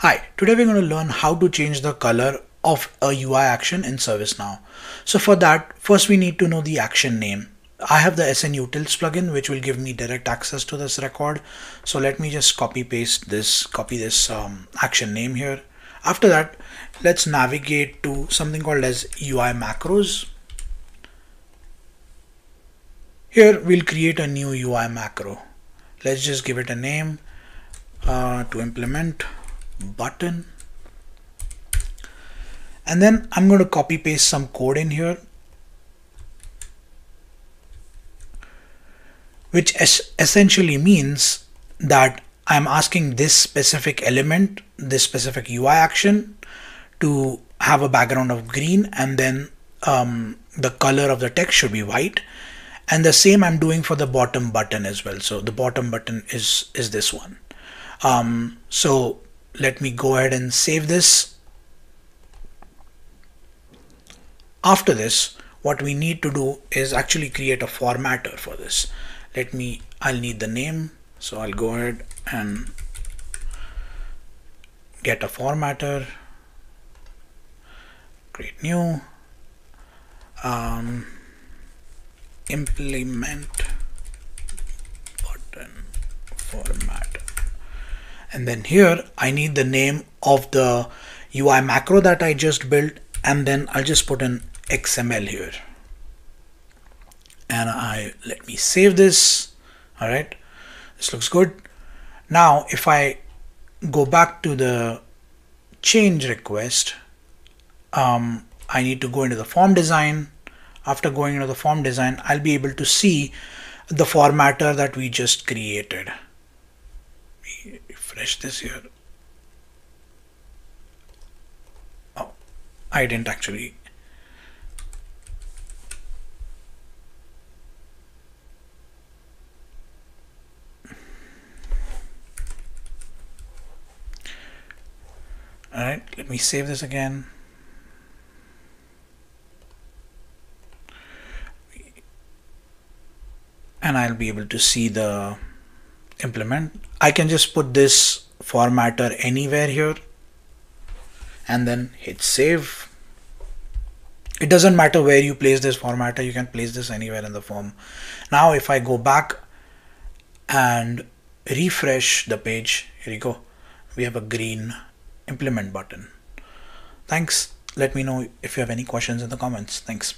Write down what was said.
Hi, today we're going to learn how to change the color of a UI action in ServiceNow. So for that, first we need to know the action name. I have the SN Utils plugin which will give me direct access to this record. So let me just copy paste this, copy this um, action name here. After that, let's navigate to something called as UI macros. Here we'll create a new UI macro. Let's just give it a name uh, to implement button. And then I'm going to copy paste some code in here which es essentially means that I'm asking this specific element this specific UI action to have a background of green and then um, the color of the text should be white. And the same I'm doing for the bottom button as well. So the bottom button is is this one. Um, so let me go ahead and save this. After this, what we need to do is actually create a formatter for this. Let me, I'll need the name. So I'll go ahead and get a formatter, create new, um, implement button format and then here I need the name of the UI macro that I just built and then I'll just put an XML here. And I let me save this. All right. This looks good. Now if I go back to the change request um, I need to go into the form design. After going into the form design I'll be able to see the formatter that we just created refresh this here. Oh, I didn't actually. All right, let me save this again. And I'll be able to see the implement. I can just put this formatter anywhere here and then hit save. It doesn't matter where you place this formatter you can place this anywhere in the form. Now if I go back and refresh the page here you go. We have a green implement button. Thanks. Let me know if you have any questions in the comments. Thanks